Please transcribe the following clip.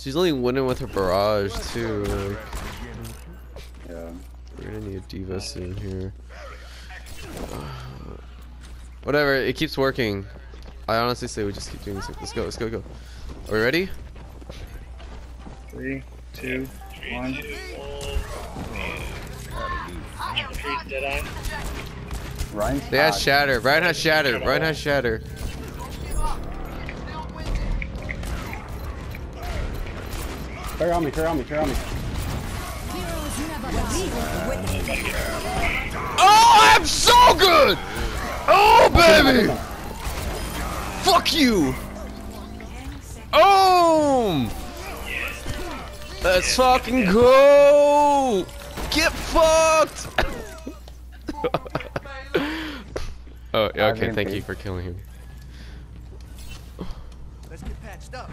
She's only winning with her barrage too. Like, Yeah. we're gonna need a D.Va soon here. Whatever, it keeps working. I honestly say we just keep doing this. Let's go, let's go, go. Are we ready? Three, two, one. Freeze dead eye. Ryan's They has shatter. Brian has shatter. Brian has shatter. Clear on me, clear on me, clear on me. Oh, I'm so good! Oh, baby! Fuck you! Oh! Let's fucking go! Get fucked! oh, okay, thank you for killing him. Let's get patched up.